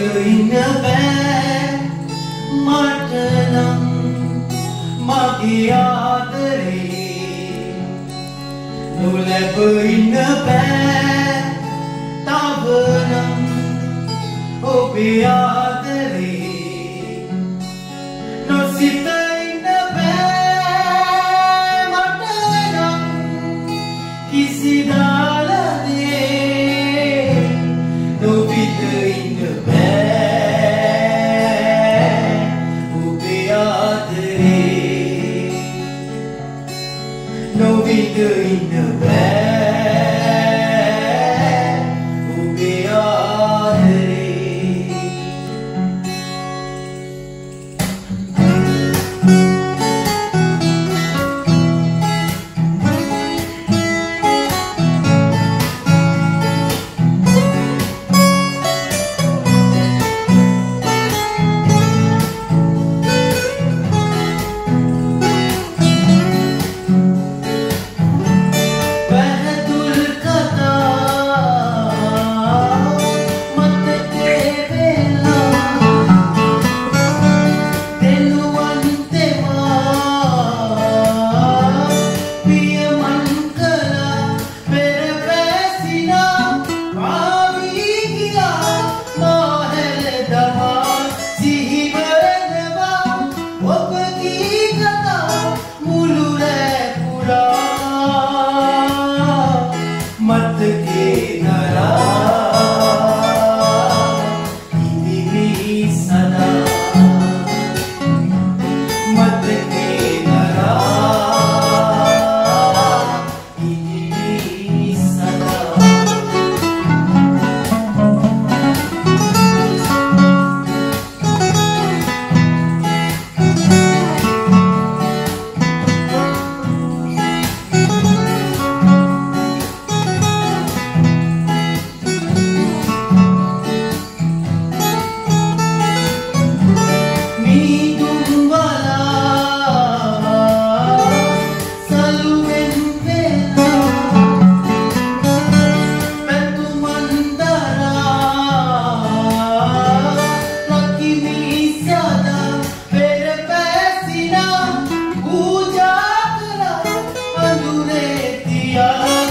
ඉන්න බෑ මට නම් මගේ ආදරේ නොලැබ ඉන්න බෑ තවනම් ඔබේ ආදරේ නොසිත ඉන්න බෑ මට නම් කිසිදාලදේ නොවිත ඉන්න බෑ ආදරේ නොවිත ඉන්න බෑ दिया।